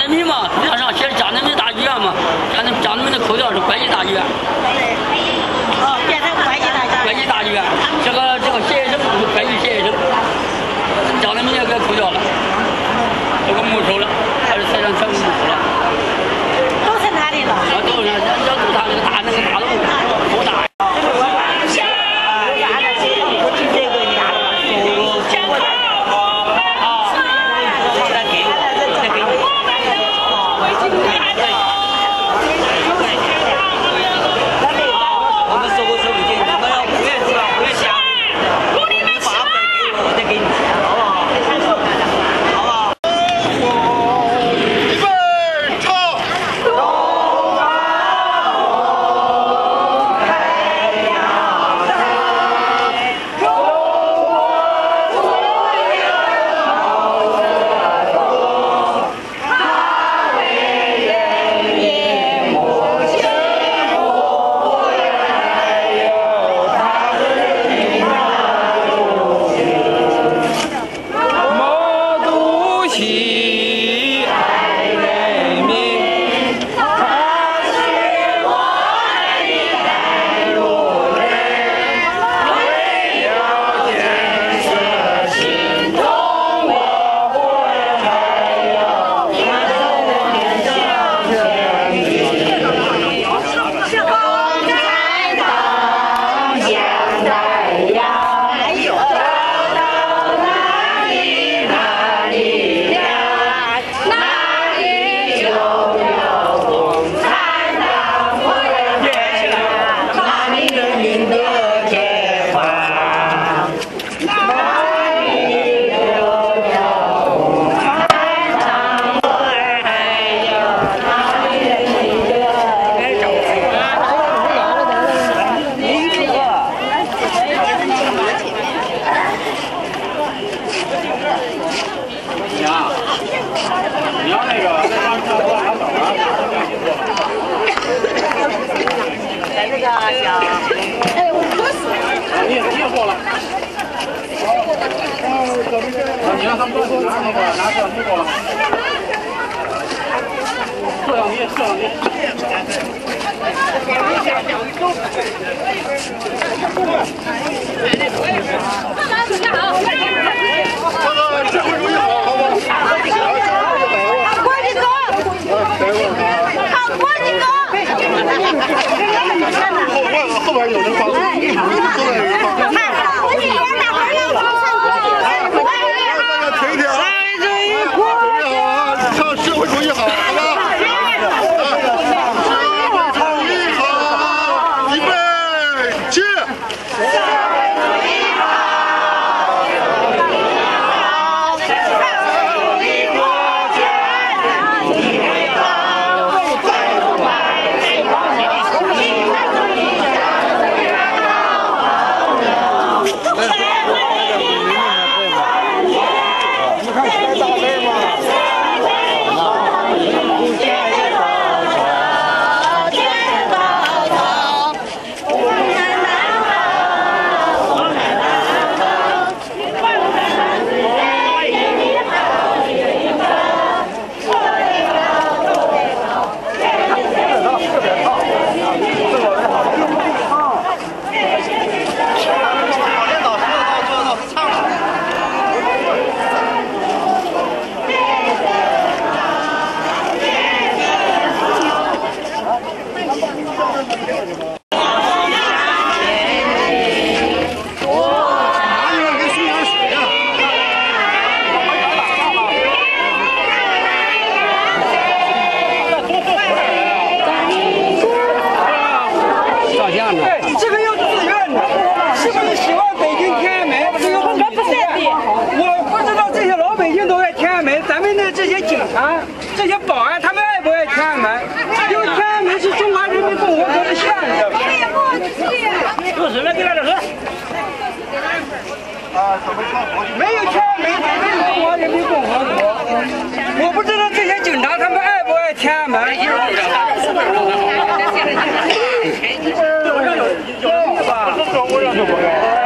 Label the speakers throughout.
Speaker 1: 人民嘛，头上写江南民大医院嘛，江南江南民的口罩是国际大医
Speaker 2: 院。你要
Speaker 3: 那个在上车多拿走啊。啊，你也你也过了。啊，你让他们都拿那个拿摄像机过来。摄像机，摄像机。这个社会主义好，好不好？后边后边有人放，
Speaker 4: 照相呢？这个要自愿的，是不是喜欢北京天安门？这个不是自愿的。我不知道这些老百姓都爱天安门，咱们的这些警察、这些保安，他们爱不爱天安门？因为天安门是中华人民共和国的象征。喝水来，给点喝。没有天安门，没有中华人民共和国。我不知道这些警察他们爱不爱天安门。是，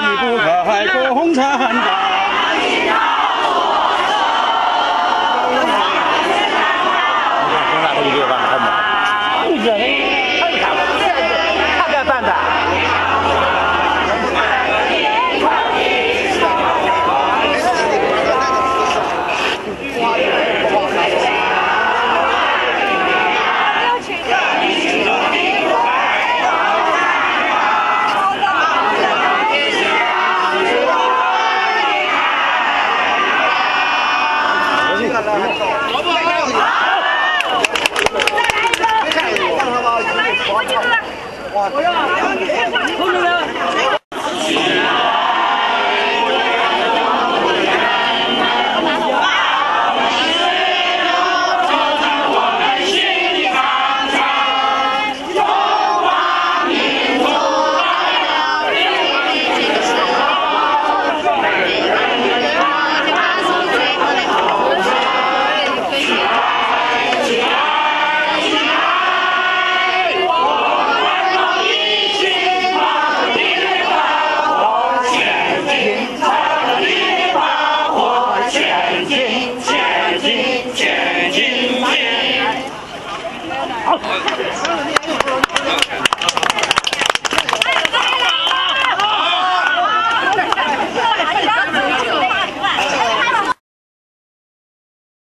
Speaker 4: 离不开共
Speaker 3: 产
Speaker 1: 党